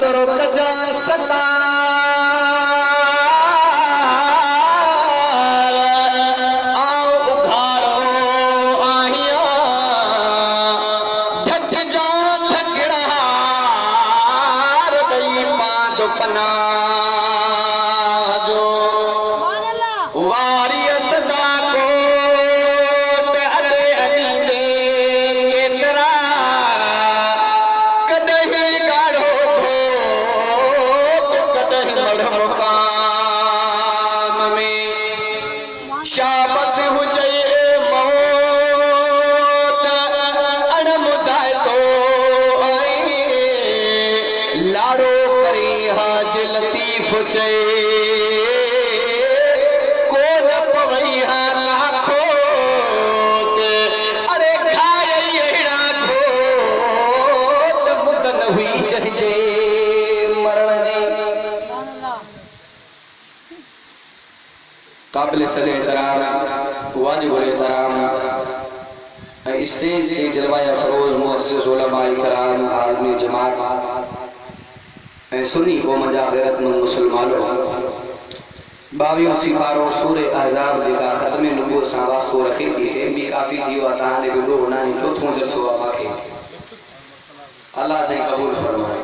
सरोप ॿावीहो सिपारो सूर आज़ाब जेका ख़तम नुबूअ सां वास्तो रखे थी टाइम बि काफ़ी थी वियो आहे तव्हां ॾे ॿियो हुन चोथों जलसो आहे मूंखे अलाह साईं क़बूल फरमाए।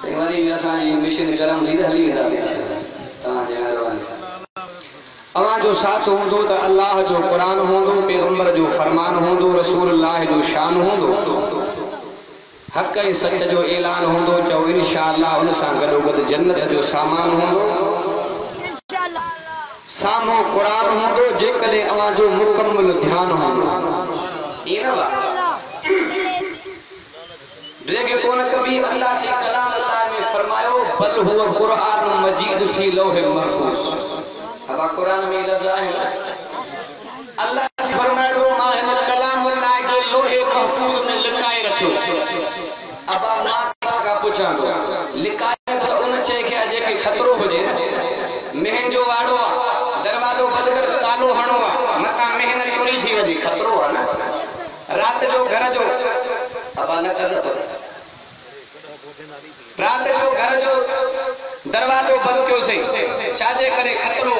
साईं वरी बि असांजी मिशन करम थी त हली वेंदा तव्हांजे महिरबानी सां। अवां जो साथ हूंदो त अलाह जो क़ुर हूंदो, पैगंबर जो फरमान हूंदो रसूल जो शान हूंदो। हक़ ऐं सच जो ऐलान हूंदो, चओ इनशा जन्नत जो सामान हूंदो। साम्हूं क़ुर हूंदो जेकॾहिं अवां जो मुकमल ध्यानु हूंदो ड्रेगे कोन कबी, अल्लाह से कलाम अल्लाह में फरमायो बल हुआ कुरान मजीद फ़ी लौह महफूज अब कुरान में लफ्ज है अल्लाह से फरमायो, माँ कलाम अल्लाह के लोहे महफूज में लिकाए रखो अब माँ का पूछा लिकाए तो उन चे के जे के खतरो हो जे मेहन जो वाड़ो दरवाजो बंद कर तालो हणो मता मेहन चोरी थी वजी खतरो है ना रात जो घर जो, अब न कर तो। रात जो घर जो, दरवाजो बंद क्यों से छाजे करे खतरो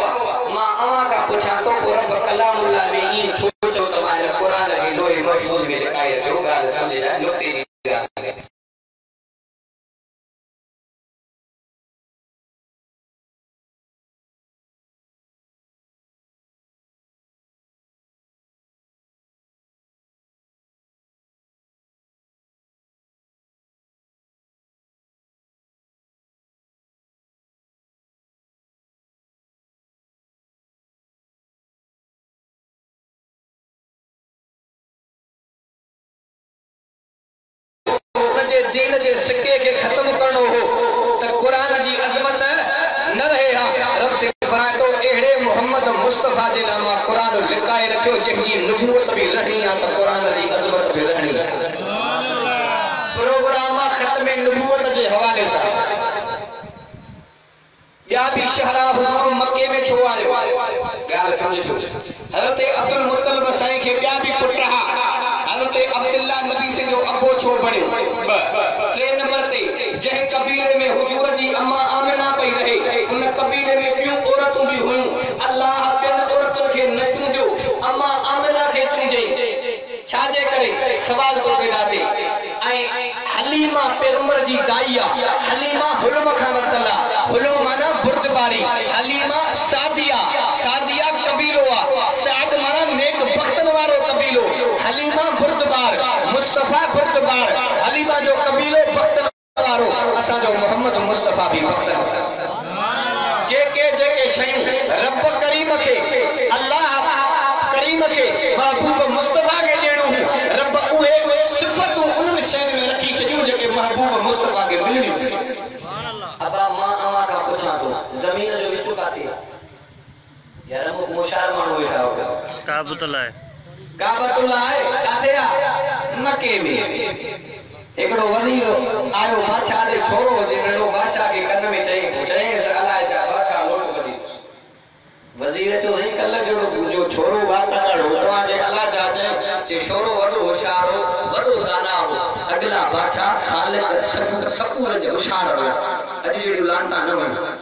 माँ अवां का पूछा तो को रब कलामुल्लाह में ईअं सोचो चओ त कुरान हिन लोई मज़बूत में लिकाए रखियो ॻाल्हि सम्झे नुक़्ते जी जे दीन जे सिके खे ख़त्म करणो हो, त क़ुर जी अज़मत न रहे हा। रब से फरमाए थो अहिड़े मोहम्मद मुस्तफ़ा जे लाइ माँ क़ुर लिकाए रखियो, जंहिंजी नुबूअत बि रहणी आहे त क़ुर जी अज़मत बि रहणी प्रोग्राम आहे ख़त्म नुबूअत जे हवाले सां। ॿिया बि शहरा हुज़ूर मके में छो आयो? ॻाल्हि सम्झो हज़रत अब्दुल मुतलब साईं खे ॿिया बि पुट हुआ हज़रत अब्दुल्ला नबी से जो अबो छो बणियो टे नंबर ते, जंहिं कबीले में हुजूर जी अम्मा आमिना पई रहे, उन कबीले में ॿियूं औरतूं बि हुयूं? अलाह ॿियनि औरतुनि खे न चूंडियो अम्मा आमिना खे चूंडियई छाजे करे? सवाल थो पैदा थिए। ऐं हलीमा पैगंबर जी दाई आहे हलीमा हुलम खां वरितल आहे हुलम माना बुर्दबारी हलीमा सादिया सादिया कबीलो आहे साद माना नेक बख्तन वारो कबीलो हलीमा बुर्दबार मुस्तफ़ा बुर्दबार हलीमा जो कबीलो बख्तन वारो असांजो मोहम्मद मुस्तफ़ा बि बख्तन जेके जेके शयूं रब करीम खे अल्लाह करीम खे महबूब मुस्तफ़ा खे ॾियणो हुयूं रब उहे उहे सिफ़तूं उन्हनि शयुनि में रखी छॾियूं जेके महबूब मुस्तफ़ा खे मिलणियूं अबा माँ अवां खां पुछां थो ज़मीन जो विचो काथे? यार मूं मुशार माण्हू वेठा हो काबतुल आहे काबतुल्लाह आहे काथे आहे मके में। हिकिड़ो वॾी आयो बादशाह दे छोरो हुजे नंढो बादशाह खे कन में चई चई अलाए छा बादशाह लोटो कढी वज़ीर चयो साईं कल जहिड़ो जो छोरो बात का रोटवा जे छा चए जे छोरो वॾो होशियार हो, वॾो दाना हो, अॻिला बादशाह सालिक सकूर जो होशियार हो। अॼु जहिड़ियूं लानता न वञ।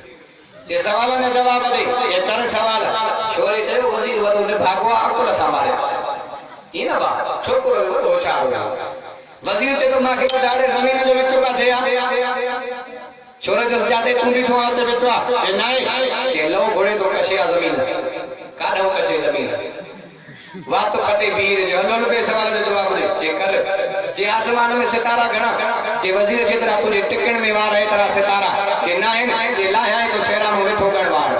जे सवालनि जा जवाब ॾे हे कर सवाल छोरे चयो वज़ीर वॾो न भागो आहे अकुल सां मारे ईअं न भाउ छोकिरो वॾो होशियारु हुयो वज़ीर चए थो मूंखे ॾाढे ज़मीन जो विच किथे आहे छोरे जस जाते तू ॾिठो નહીં કે લો ઘોડે તો કશે આ घोड़े तो कशे आहे ज़मीन काॾो कशे ज़मीन वात कटे वीर जो हलो के सवाल जो जवाब दे। जे कर, जे आसमान में सितारा घणा जे वज़ीर जेतिरा तुंहिंजे टिकण में वार एतिरा सितारा। जे न आहिनि जे लाहिया आहिनि तो शहरा में वेठो करण वार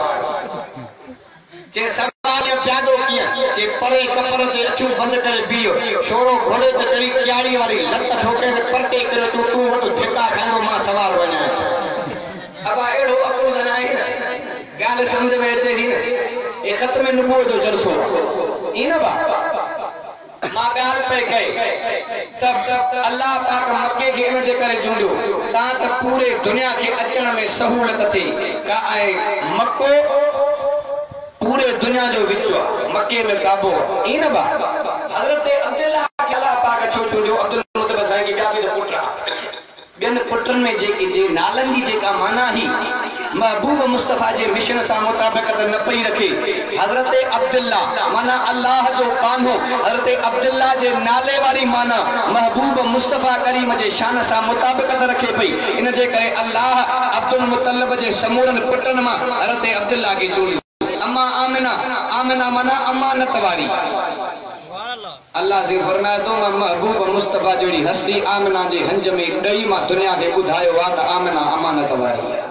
जे सवाल प्यादो कीअं जे परे कपर ते अचूं बंदि करे बीहो छोरो घोड़े ते चढ़ी क्यारी वारी लत ठोके में परते करे तूं तूं वधि ठेका खाईंदो माँ सवार वञा अबा अहिड़ो अकुल न आहे न। ॻाल्हि सम्झ में अचे थी न। हे ख़त में नुबुअ जो जलसो ईअं न बा माँ ॻाल्हि पई कई त पाक मके खे इन जे करे चूंडियो तव्हां त पूरे दुनिया खे अचण में सहूलियत थी। का ऐं मको पूरे दुनिया जो विच आहे मके में काबो बा हज़रत अब्दुल्ला खे अलाह पाक छो चूंडियो अब्दुल मुतलब साईं खे ॿिया बि त पुट आहे ॿियनि पुटनि में जेके जे नालनि जी जेका माना ही महबूब मुस्तफ़ा जे मिशन सां मुताबिक़त न पई रखे, हज़रत अब्दुल्ला, माना अल्लाह जो कानो हज़रत अब्दुल्ला जे नाले वारी माना महबूब मुस्तफ़ा करीम जे शान सां मुताबिक़त रखे पई, इन जे करे अल्लाह अब्दुल मुतलब जे समूरनि पुटनि माँ हज़रत अब्दुल्ला खे जोड़ियो। अमा आमिना आमिना माना अमानत वारी। अल्लाह से फरमाया तो महबूब मुस्तफ़ा जड़ी हस्ती आमना जे हंज में माँ दुनिया खे ॿुधायो आहे आमना, अमानत वारी।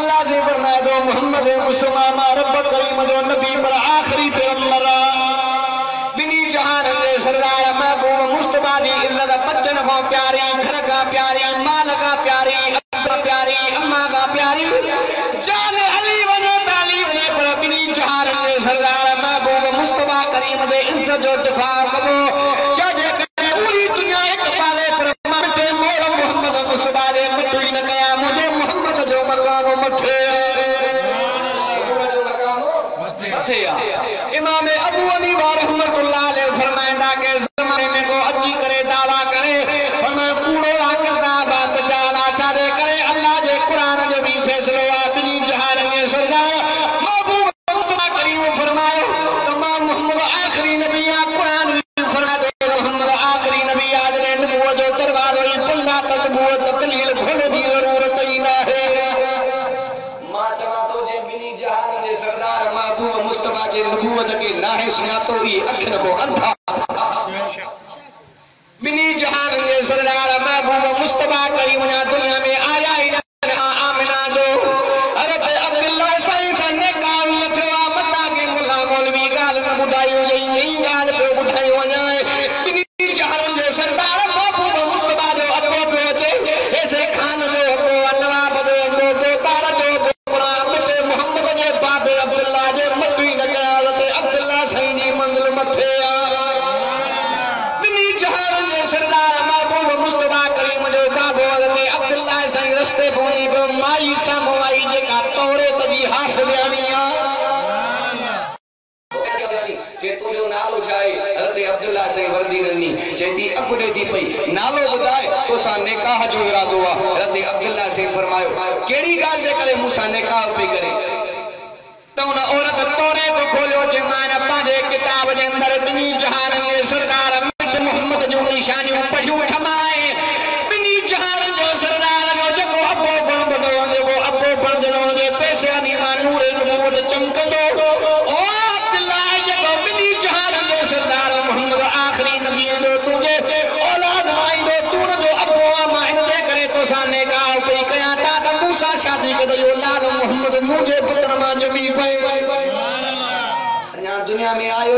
अल्लाह जी फरमाए दो, मोहम्मद मुसलमा रब करीम जो नबी पर आखिरी पैगंबर आ। बिनी जहान जे सरदार, महबूब मुस्तफ़ा जी इज़्ज़त बचन खां प्यारी घर खां प्यारी माल खां प्यारी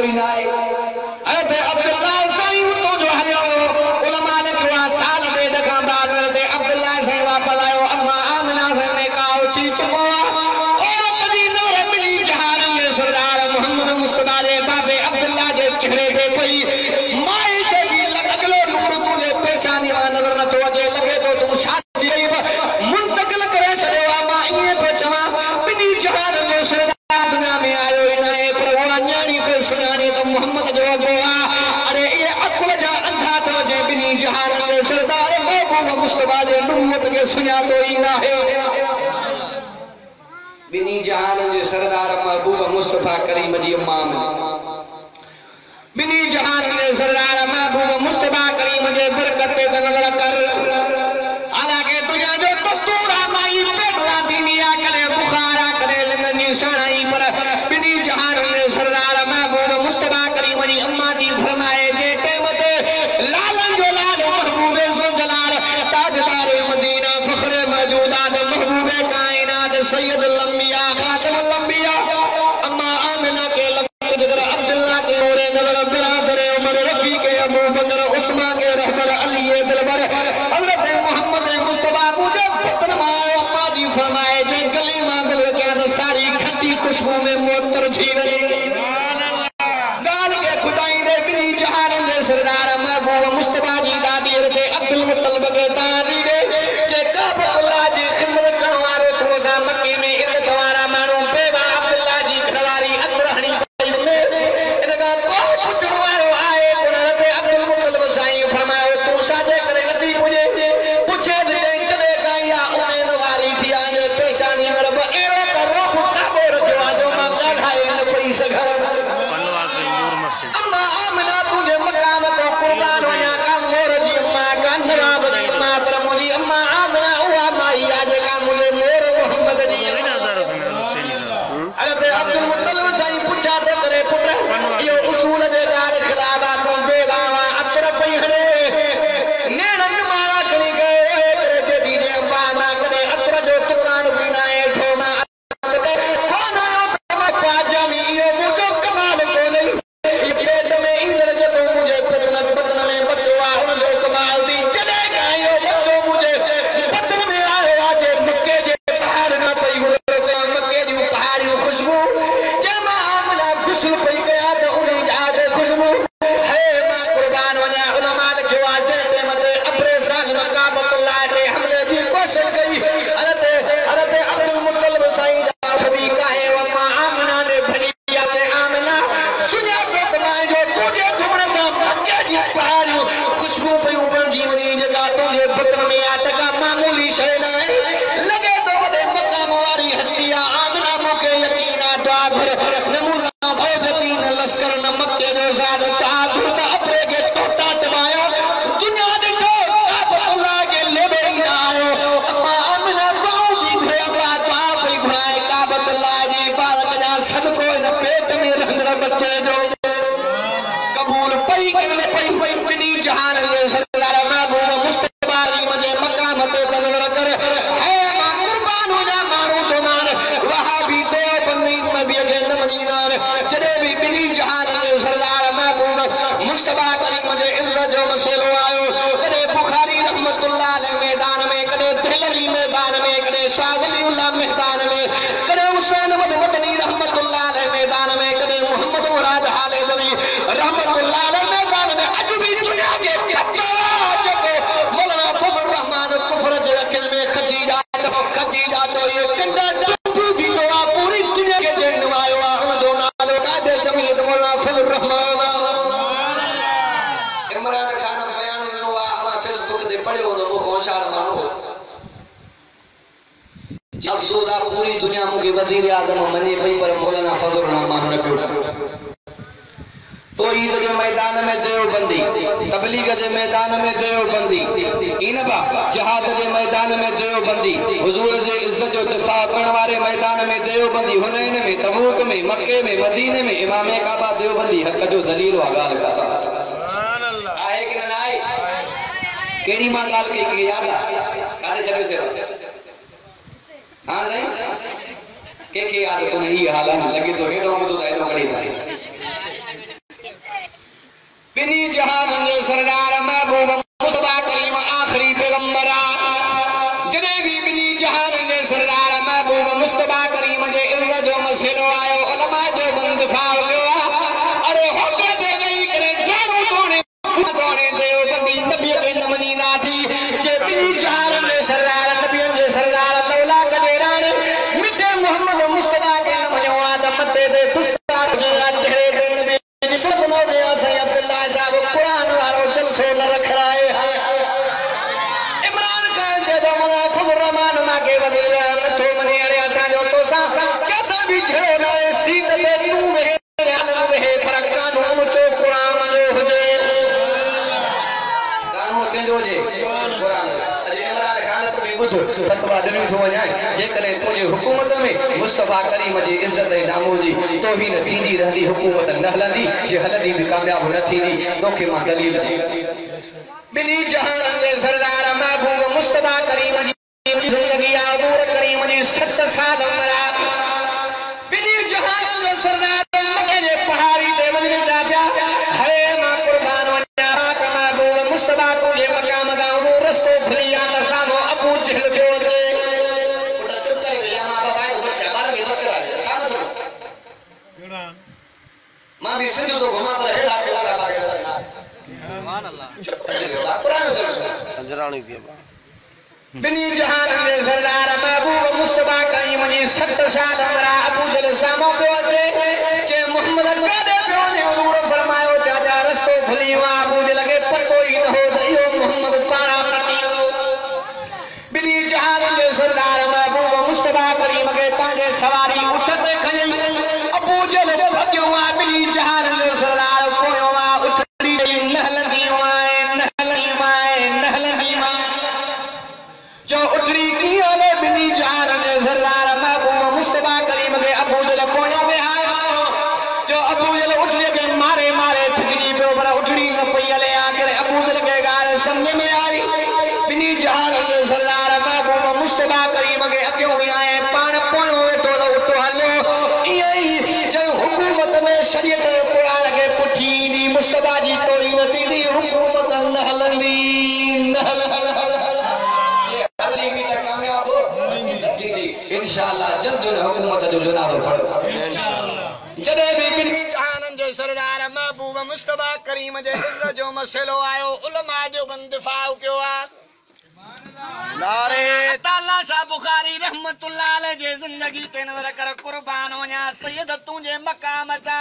Good night. Ahmadiyya Mama. मक्के में मदीने में इमाम काबा देवबंदी हक जो दलील वा गाल का सुभान अल्लाह आए कि ना आए? केड़ी माँ ॻाल्हि कई की कादे चले से हाँ हा के के याद को नहीं हाल आहिनि लॻे थो तो हेॾो तो हूंदो त हेॾो करी था बिनी जहाननि जो सरदार महबूब मुस्तफ़ा करीम आख़िरी पैगंबर आहे जॾहिं बि ॿिन्ही जहाननि जे सरदार अल्लाह करी मुझे इज़त ऐं नामो जी, तोहीन थींदी रहंदी, हुकूमत न हलंदी, जे हलंदी बि कामयाबु न थींदी तोखे माँ दलील। ॿिन्ही जहाननि जे सरदार महबूब मुस्तबा करीम जी ज़िंदगी आहे करीम जी सत साल उमिरि आहे ॿिन्ही जहाननि जो सरदार दुनिया जहान में सरदार महबूब मुस्तबा कई मुझे सत साल हमरा अबू जल सामो इंशाल्लाह जल्द जो हो मत जो ना रो पड़ो इंशाल्लाह जदे भी जहानन जे सरदार महबूब मुस्तफा करीम जे इज्जत जो मसलो आयो उलमा जो बंदफा कयो आ नारे ताला सा बुखारी रहमतुल्लाह अलैह जे जिंदगी ते नवर कर कुर्बान वणा सैयद तू जे मकाम ता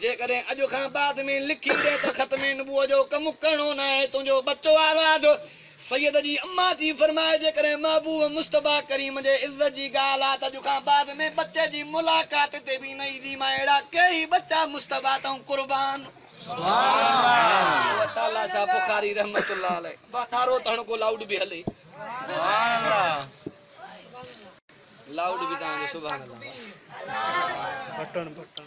जेकॾहिं अॼु खां बाद में लिखी ॾे त ख़त में नुबुअ जो कमु करिणो न आहे, तुंहिंजो बचो आज़ाद। सैयद जी अम्मा थी फरमाए, जेकॾहिं महबूब मुस्तबा करीम जे इज़त जी ॻाल्हि आहे, त अॼु खां बाद में बचे जी मुलाक़ात ते बि न ईंदी। माँ अहिड़ा कई बच्चा मुस्तबा अथऊं कुर्बान। बुखारी रहमतुल्लाह नारो तहण लाउड बि हले। लाउड बि तव्हांजो सुभाणे बटन बटन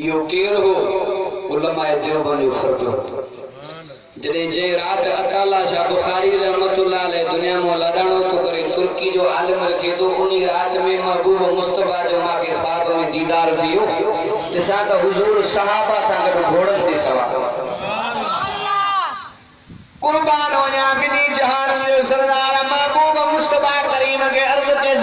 केरु हो, उलमाए देवबंद जो फ़र्क़ु जॾहिं जंहिं राति अताला शाह बुखारी रहमतुल्लाह अलैह दुनिया माँ लॻाइणो थो करे, तुर्की जो आलिम लिखे थो उन राति में महबूब मुस्तफ़ा जो मूंखे ख्वाब में दीदार थी वियो ॾिसां त हुज़ूर सहाबा सां गॾु घोड़नि ते सवार कुर्बान वञा ॿिन्ही जहान जे सरदार महबूब मुस्तफ़ा करीम खे अर्ज़ ते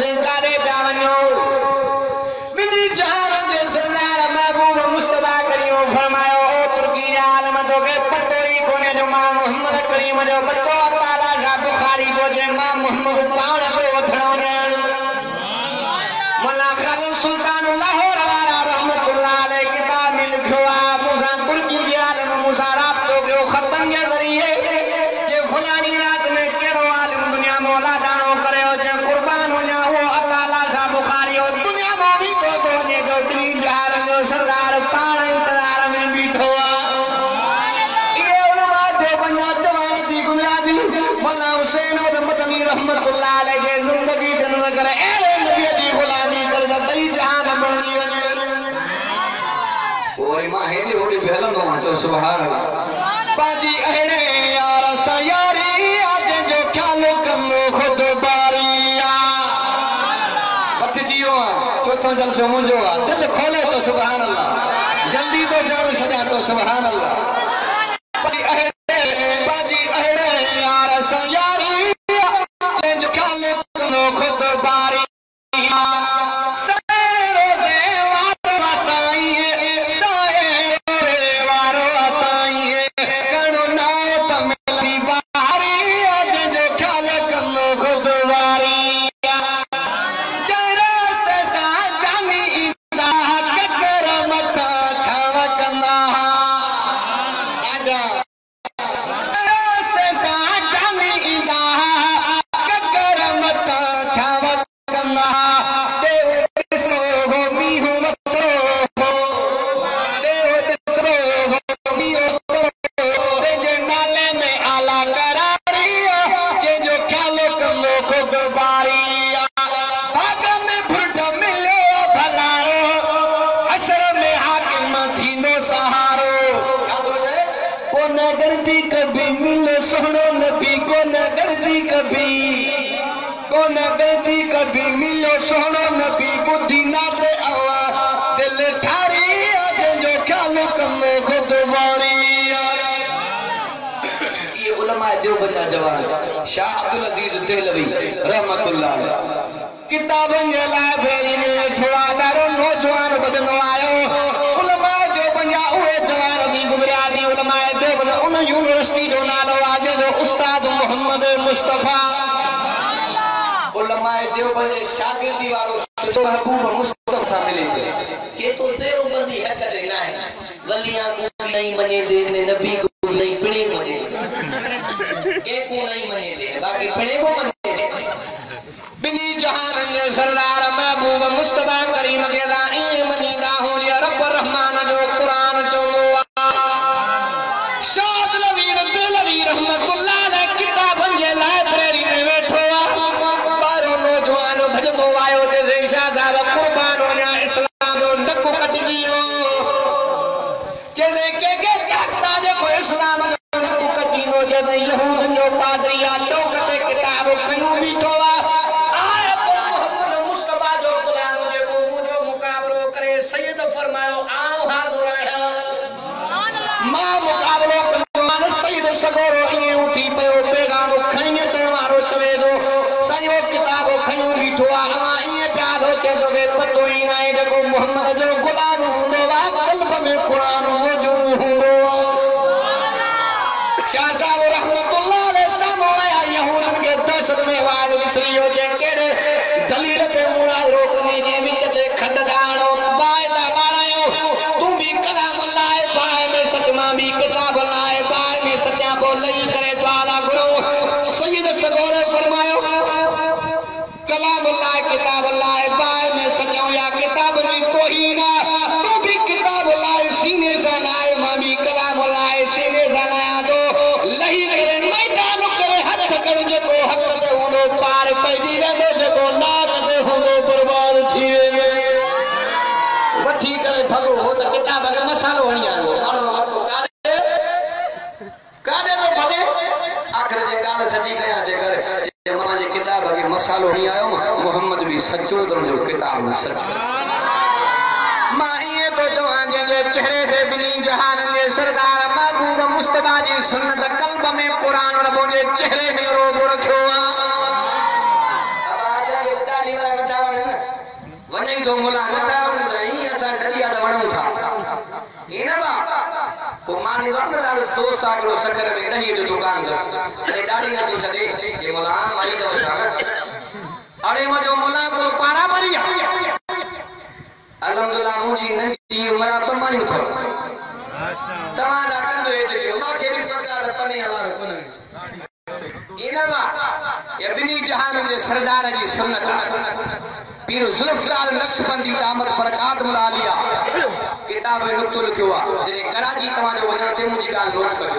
उस्ताद मुस्तफ़ा। उलमाए देवबंद जे शागिर्दी वारो सिधो महबूब मुस्तफ़ा सां मिले थो के तो देवबंदी हक़ ते न आहे वलियाँ को नहीं मने दे ने नबी को नहीं पिणे दे। के को नहीं मने दे बाकी पिणे को मने दे। बिनी जहान सरदार महबूब मुस्तफ़ा करीम के दुकान अथसि अड़े ॾाढी नथो छॾे जे मुला को पारा भरी आहे अलहमदिल्ला मुंहिंजी नंढी उमिरि आहे त मानियूं अथव तव्हांजा कंदो हेठि कयो मूंखे बि पगार पने वारो कोन इन बा ये बिनी जहान जे सरदार जी सुन्नत पीर जुल्फकार नक्शबंदी दामद बरकात मुलालिया किताब में नुक्तो लिखियो आहे जॾहिं कराची तव्हांजो वञणु थिए मुंहिंजी ॻाल्हि नोट कजो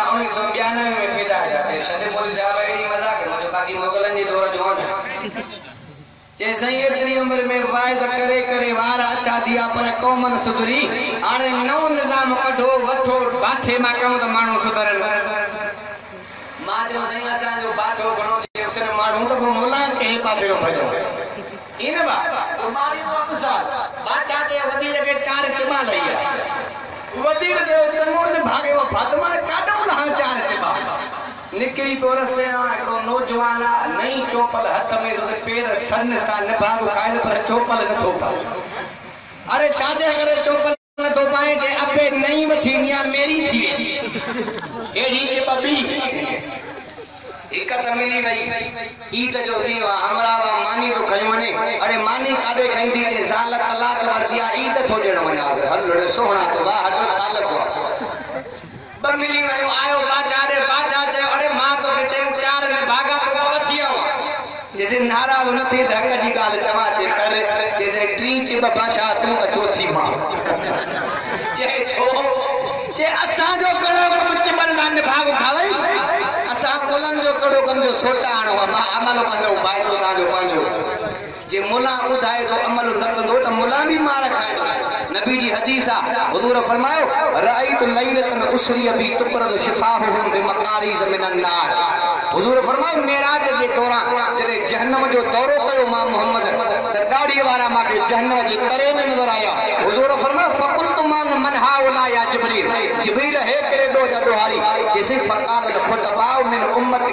आहे ॿियानवे में पैदा थिया पे सॼे मोदी साहब अहिड़ी मज़ाक मुंहिंजो बाक़ी मुगलनि जे दौर जो आहे चई साईं एतिरी उमिरि में वाइज़ करे करे वार अछा दिया पर क़ौम न सुधरी। हाणे नओं निज़ाम कढो, वठो, बाठे माँ कयूं त माण्हू सुधरनि। माँ चयो साईं असांजो बाठो घणो माण्हू त पोइ मुला कंहिं पासे रो भॼो इन बा मारी वक़्त साल बादशाह ते वधीक के चार चिमा लई आहे वधीक जो चङो न भागे वो फातिमा ने काडम ना चार चिमा निकिरी पियो रस्ते तां हिकिड़ो नौजवान आहे नई चोपल हथ में तो पेर सन था, निभाग खाइनि पर चोपल नथो पाए अरे छाजे करे चोपल नथो पाए जे अबे नई वठी ईंदी मेरी थी। अहिड़ी चिप ॿी हिक त मिली वई ईद जो ॾींहुं आहे हमरावा मानी थो खणी वञे अरे मानी काॾे खाईंदी ते साल कलाक वरिती आहे ईद थो ॾियण वञासीं हल सोहणा त वाह ॿ मिली वयूं आयो बादशाह ॾे बादशाह चयो अरे माँ तोखे चयूं चार में भागा तो वठी जैसे नाराज़ न थी त जी ॻाल्हि चवां चे कर जैसे टी चिब बादशाह तूं त चोथी माँ चए छो चे असांजो कहिड़ो कमु चिबनि माँ निभाग खावई असां कुलनि जो कहिड़ो कम जो सोटा आणो माँ अमल कंदो फ़ाइदो तव्हांजो पंहिंजो जे मुला ॿुधाए थो अमल न कंदो त मुला बि मार खाईंदो नबी जी हदीस आ। हुजूर फरमायो रअयत लैलतन उसरिय बि तुकरद शिफाहुहुम बिमकारिज मिनन नार। हुजूर फरमायो, मेराज जे दौरान, जॾहिं जहन्नम जो दौरो कयो माँ मोहम्मद, त ॾाढी वारा मूंखे जहन्नम जी करे में नज़र आया। हुजूर फरमायो, फकुलत मान मनहा उला या जिब्रील। जिब्रील, हे करे दो जा दोहारी जैसे फकाल खुतबाउ मिन उम्मत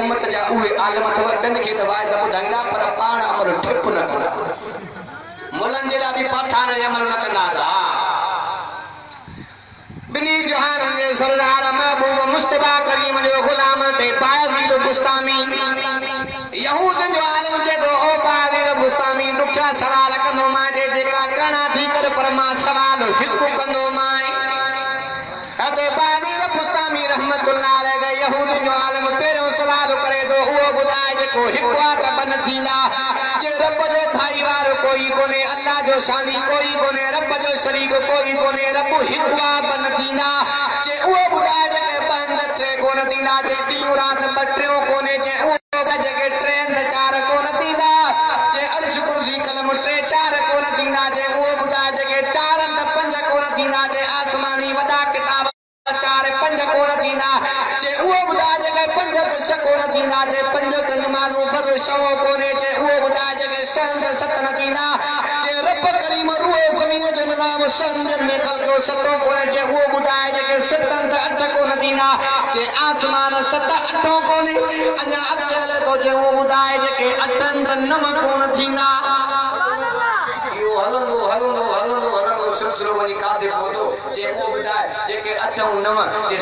उम्मत जा उहे आलम अथव ॿियनि खे त वाइद ॿुधाईंदा पर पाण अमल ठिप न कंदा मुलनि जे लाइ बि पाठान अमल न कंदा बिनी जहान जे सरदार महबूब मुस्तफा करीम जो गुलाम ते बायजीद अल्लाह कोई कोने रब जो शरीक कोई कोने रब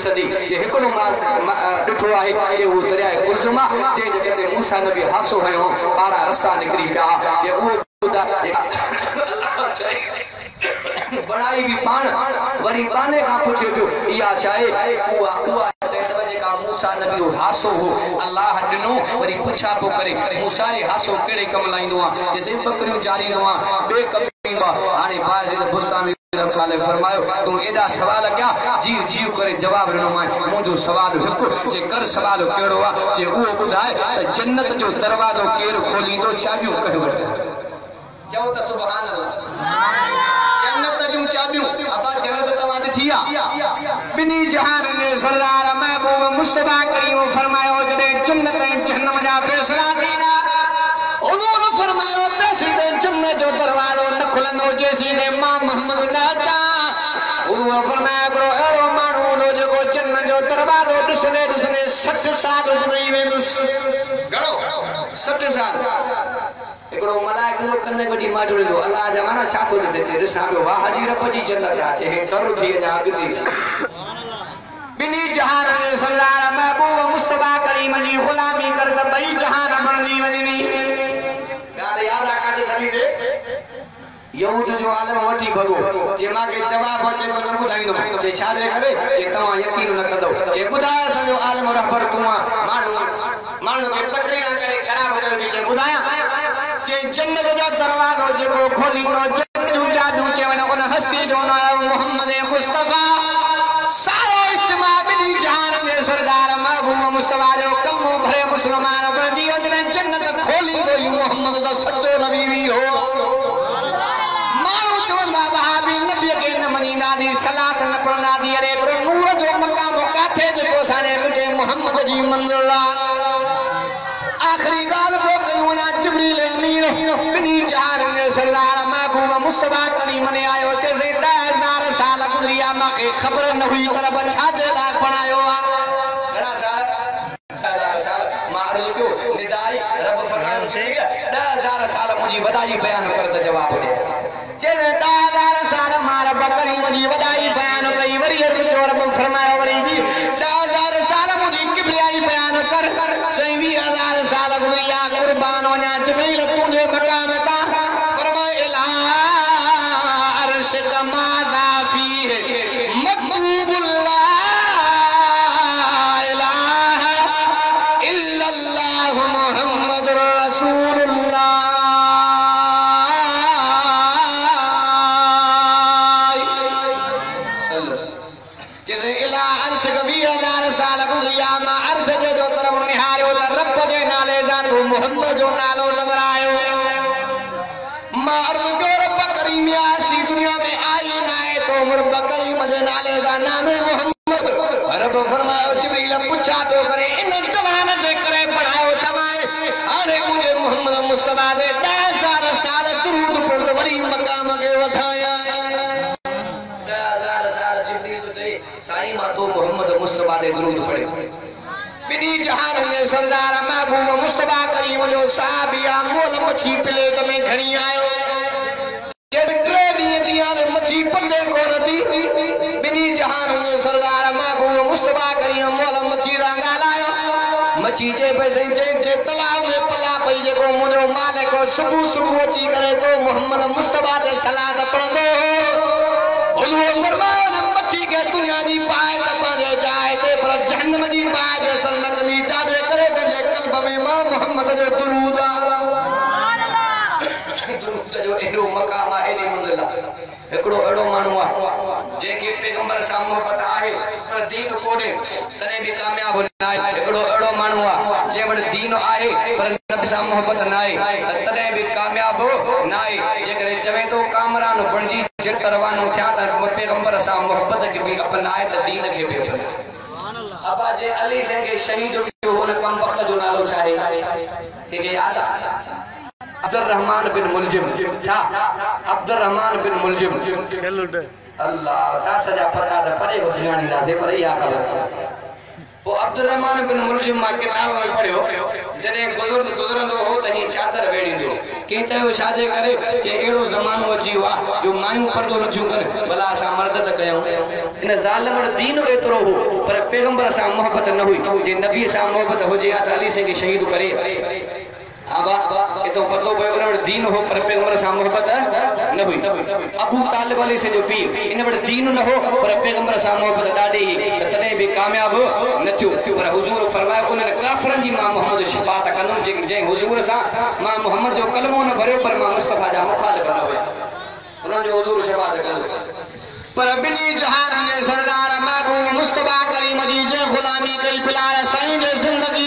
ॾिसंदी जे हिकिड़ो माँ ॾिठो आहे, जे उहो दरिया कुल्सुम आहे जंहिं मूसा नबी हासो हयो ॿारहं रस्ता निकिरी पिया जे उहो बणाई बि पाण वरी बाने खां पुछे पियो, इहा चाहे उहा उहा जेका मूसा नबी हासो हो। अलाह ॾिनो, वरी पुछा पियो करे, मूसा जे हासो कहिड़े कम लाईंदो आहे? जैसे बकरियूं चारींदो आहे, ॿिए कम ईंदो आहे। हाणे बाज़ रब ताले फरमायो तो एडा सवाल क्या? जी जी करे जवाब ॾिनो माँ मुंहिंजो सवाल हिकु, जे कर सवाल कहिड़ो आहे जे उहो ॿुधाए त जन्नत जो दरवाज़ो केरु खोलींदो, चाबियूं कहिड़ो चओ त सुभाणे जन्नत जूं चाबियूं। अबा जन्नत तव्हां ॾिठी आहे ॿिन्ही जहान में सरदार महबूब मुस्तफ़ा करीम फरमायो, जॾहिं जन्नत ऐं जहनम जा फैसला थींदा उन्होंने फरमायो त जन्नत जो दरवाज़ो न खुलंदो, जेसि उहो फरमाए हिकिड़ो अहिड़ो माण्हू हूंदो जेको चिन जो दरवाज़ो ॾिसंदे ॾिसंदे सठि साल हुई वेंदुसि घणो सठि साल हिकिड़ो मलाइक जो कने कढी माजो ॾिनो अलाह जा माना छा थो ॾिसे चए ॾिसां पियो वाह जी रब जी जन्नत आहे चए हे। तर थी अञा अॻिते ॿिन्ही जहान में सरदार महबूब मुस्तबा करीम जी ग़ुलामी कर त ॿई जहान बणिजी वञनि ॻाल्हि यादि आहे काॾे सभिनी यहूद जो आलम वठी भॻो जे मूंखे जवाब अचे थो न छा जे करे, जे तव्हां यकीन न कंदव। जे ॿुधाए असांजो आलम रहबर तूं माण्हू माण्हू खे तकरीर करे, ख़राब कयो थी चए ॿुधायां, जे जन्नत जो दरवाज़ो जेको खोलींदो जन्नत जूं जादू चवण, उन हस्ती जो नालो मोहम्मद मुस्तफ़ा। सारो इस्तेमाल बिनी जहान जे सरदार महबूब मुस्तफ़ा जो कलमो भरे मुस्लमान बणजी वञनि जन्नत खोलींदो ई मोहम्मद जो सचो ख़बर न हुई पर बि छाजे साहबिया मोल मच्छी प्लेट में खणी आयो जेसि टे ॾींहं थी हाणे मच्छी पचे कोन थी ॿिन्ही जहान जे सरदार महबूब मुस्तफ़ा करीम मोल मच्छी सां ॻाल्हायो मच्छी जे पई साईं चई जे तलाव में पला पई जेको मुंहिंजो मालिक सुबुह सुबुह अची करे तो मोहम्मद मुस्तफ़ा ते सलाद पढ़ंदो हुजूर फरमायो न मच्छी खे दुनिया जी पाए त पंहिंजे चाहे ते पर जहन्नम जी पाए ते सन्नत जी चादे करे जंहिंजे कल्ब में माँ मोहम्मद जो दुरूद दुरूद जो एॾो मक़ाम आहे एॾी मंज़िल आहे हिकिड़ो अहिड़ो माण्हू आहे जंहिंखे पैगंबर सां मोहबत आहे, पर दीन कोन्हे, तॾहिं बि कामयाबु न आहे। हिकिड़ो अहिड़ो माण्हू आहे, जंहिं वटि दीन आहे, पर नबी सां मोहबत न आहे तॾहिं बि कामयाबु न आहे। जेकॾहिं चवे थो, कामरान बणिजी जित रवानो थिया, त पैगंबर सां मोहबत खे बि अपनाए, त दीन खे बि अपनाए। अबा जे अली सिंह खे शहीद कयो हुन कम वक़्त जो नालो छा आहे? यादि आहे? अब्दुल रहमान बिन मुलजिम। छा अब्दुल रहमान बिन मुलजिम। अल्लाह तव्हां सॼा पता त परे को सुञाणींदासीं पर इहा ख़बर पोइ अब्दुल रहमान बिन मुलजिम माँ किताब में पढ़ियो जॾहिं बुज़ुर्ग गुज़रंदो हो त हीअं चादर वेड़ींदो कंहिं चयो छाजे करे चए अहिड़ो ज़मानो अची वियो आहे जो मायूं परदो नथियूं कनि भला असां मर्द त कयूं। इन ज़ालिम वटि दीन एतिरो हो पर पैगंबर सां मोहबत न हुई जे नबीअ सां मोहबत हुजे हा त अली सिंह खे शहीद करे। हा वाह हितो पतो पियो उन वटि दीन हो पर पैगंबर सां मोहबत न हुई। अबू तालिब अली से जो पीउ इन वटि दीन न हो पर पैगंबर सां मोहबत ॾाढी त तॾहिं बि कामयाब न थियो। पर हुज़ूर फरमायो, उन्हनि काफ़रनि जी माँ मोहम्मद शिफ़ात कंदुमि जंहिं जंहिं हुज़ूर सां माँ मोहम्मद जो कलमो न भरियो, पर माँ मुस्तफ़ा जा मुखालिफ़ न हुया। उन्हनि जो हुज़ूर शिफ़ात कंदो पर ॿिन्ही जहान जे सरदार महबूब मुस्तफ़ा करीम जी, जे गुलामी कई बिलाल साईं जे ज़िंदगी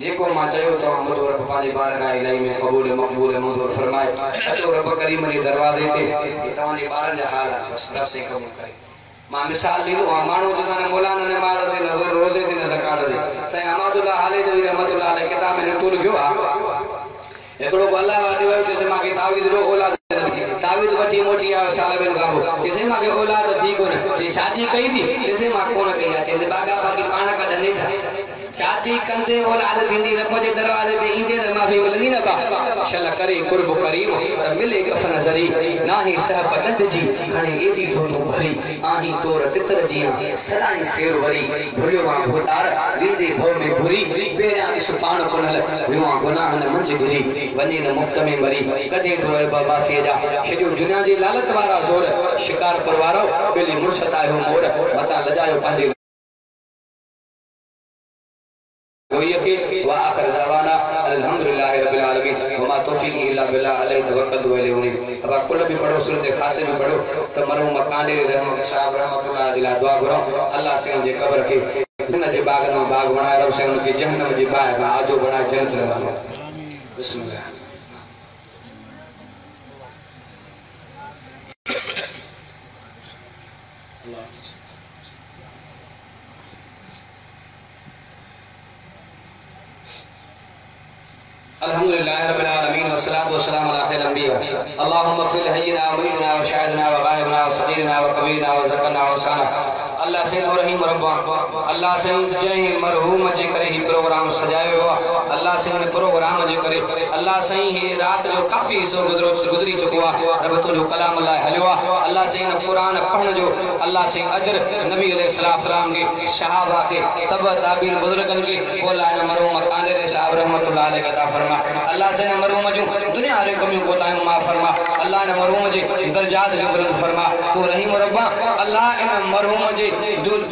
जेको माँ, चयो तव्हां मुंहिंजो रब पंहिंजे ॿारनि खां इलाही में क़बूल, मक़बूल मंज़ूर फरमाए। अचो रब करीम जे दरवाज़े ते तव्हांजे ॿारनि जा हाल आहे बसि रब साईं क़बूल करे। माँ, मिसाल ॾींदो आहियाँ माण्हू जेका न ने माल ते न रोज़े ते न ज़कात ते साईं अहमदुल्ला हाले जो रहमतुल्ला अलाह किताब में लिखियो लिखियो आहे हिकिड़ो अलाह वाटी वियो चइसि मूंखे तावीज़ ॾियो औलाद तावीज़ वठी मोटी आयो साल ॿिनि खां पोइ चइसि मूंखे औलाद थी कोन्हे चई शादी कई थी चइसि माँ कोन कई आहे चइसि बागा बाक़ी पाण कढंदे छा शादी कंदे औलाद थींदी रब जे दरवाज़े ते ईंदे त माफ़ी मिलंदी न बा शल करे, कुर्ब करीम त मिले गफ नज़री नाही सहब ॾंढ जी खणे एॾी धोनो भरी। आहीं तोर तितर जी सदाई सेर वरी। भुलियो माँ भूतार वींदे भव में घुरी पहिरियाँ ॾिस पाण कुनल वियो आहे गुनाह न मंझि घुरी वञे न मुफ़्त में मरी। कॾहिं तो बाबासीअ जा छॾियो दुनिया जी लालच वारा ज़ोर शिकारपुर वारो ॿिली मुड़ुसत आयो मोर। मतां लॼायो पंहिंजे कोई के वाखिर दवाना अल्हम्दुलिल्लाह रब्बिल आलमीन वमा तौफीक इल्ला बिल्लाह अलैहि तवक्कलतु व इलैहि उनीब अब कुल भी पढ़ो सूरत फातिह भी पढ़ो त मरो मकाने रहमत साहब रहमतुल्लाह दिला दुआ करो अल्लाह से जे कब्र के जन्नत जे बाग में बाग बनाए रब से उनके जहन्नम जे बाग में आजो बनाए जन्नत में अलहमदिल्लाह रबीआलमीन वसलात वसलाम अम्बिया अल्लाह मफिल हयना मीना व शायदना व गायबना व सदीना व कबीरना व जकना व साना अल्लाह से रहीम रब्बा अल्लाह से जंहिं मरहूम जे करे ही प्रोग्राम सजायो अल्लाह से प्रोग्राम जे करे। अल्लाह से ही राति जो काफ़ी हिसो गुज़रो गुज़री चुको आहे रब तुंहिंजो कलाम लाइ हलियो अल्लाह से हिन क़ुर पढ़ण जो अल्लाह से अजर नबी सलाम खे शहाबा खे तब ताबीन बुज़ुर्गनि खे कोला हिन मरहूम कांदे साहब रहमत अलैहि अता फरमा। अल्लाह से मरहूम जूं दुनिया वारे कमियूं कोतायूं माफ़ फरमा। अल्लाह हिन मरहूम जे दर्जात खे बुलंद फरमा। तूं रहीम रब्बा अल्लाह इन मरहूम जे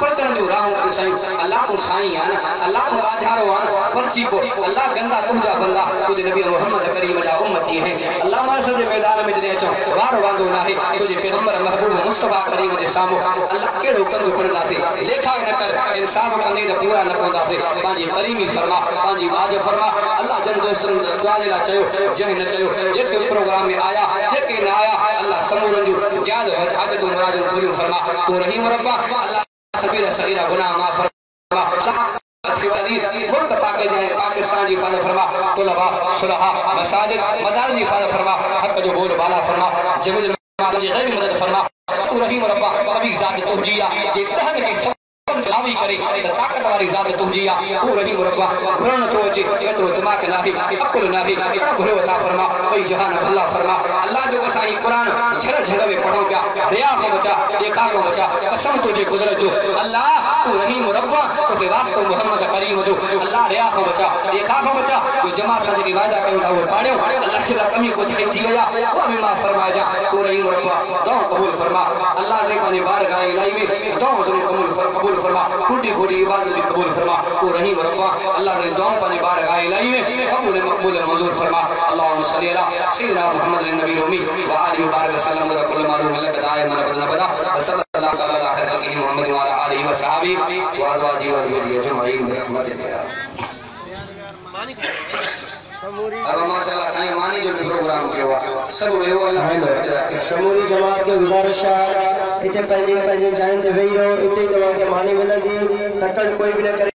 परचण जूं राहूं तूं साईं। अल्लाह तूं साईं आहे अल्लाह तूं बाझारो आहे परची पो। अल्लाह गंदा तुंहिंजा बंदा तुंहिंजे नबी मोहम्मद करीम जा उम्मती आहिनि अल्लाह मासर जे मैदान में जॾहिं अचूं, वार वांदो नाहे तुंहिंजे पैगंबर महबूब मुस्तफ़ा करीम जे साम्हूं। अल्लाह कहिड़ो कदुरु खणंदासीं लेखा न कर, इंसाफ़ कंदे त पूरा न पवंदासीं पंहिंजी करीमी फरमा पंहिंजी बाज फरमा, अल्लाह जन दोस्तनि दुआ जे लाइ चयो, जंहिं न चयो, जेके प्रोग्राम में आया, जेके न आया, अल्लाह समूरनि जूं जाद हाजतूं मुरादूं पूरियूं फरमा। तूं रहीम रब्बा, अल्लाह सबीरा सगीरा, गुनाह माफ़ फरमा। मुल्क पाकिस्तान जी हिफ़ाज़त फरमा। तुलबा, सुलहा, मसाजिद, मदार जी हिफ़ाज़त फरमा। हक़ जो बोल, बाला फरमा। जमील जी गैर मदद फरमा। तू रहीम रब्बा कभी ज़ात आहे जे तहन खे लावी करे त ताक़त वारी ज़ात तुंहिंजी आहे तू रहीम रब्बा घुरण नथो अचे एतिरो दिमाग़ नाहे अकुल नाहे घुरियो अता फरमा ॿई जहान भला फरमा अल्लाह जो असां ही क़ुर झड़ झड़ में पढ़ूं पिया रिया खां बचा ॾेखा खां बचा कसम तुंहिंजे कुदरत जो अल्लाह तू रहीम रब्बा तोखे वास्तो मोहम्मद करीम जो अल्लाह रिया खां बचा ॾेखा खां बचा जो जमा सां जेकी वाइदा कयूं था उहे पाड़ियो अल्लाह जे लाइ कमी कोई थी वई आहे उहा बि माफ़ फरमाइजां तू रहीम रब्बा दुआ क़बूल फरमा अल्लाह से पंहिंजे बार गाह इलाही में दुआ ज़रूर क़बूल क़बूल फरमा टूटी फूटी इबादत भी कबूल फरमा तू रहीम रब्बा अल्लाह से दुआ पंहिंजे बार गाह इलाही में कबूल मक़बूल मंजूर फरमा। अल्लाहुम्मा सल्ली अला सय्यिदना मुहम्मद नबी उम्मी व आलिहि व बारिक वसल्लम व कुल्ल मालूम लक दाए मन बदा व सल्लल्लाहु अला खैर मुहम्मद व आलिहि व सहाबी व अज़वाजी व ज़ुर्रिय्यति अजमईन रहमतिल्लाह अब माशाल्लाह साईं मानी जो प्रोग्राम कयो आहे सभु वियो अलाह खे जज़ा खे समूरी जमात खे गुज़ारिश आहे हिते पंहिंजी पंहिंजी ते वेही रहो। हिते ई तव्हांखे मानी मिलंदी तकड़ कोई बि न करे।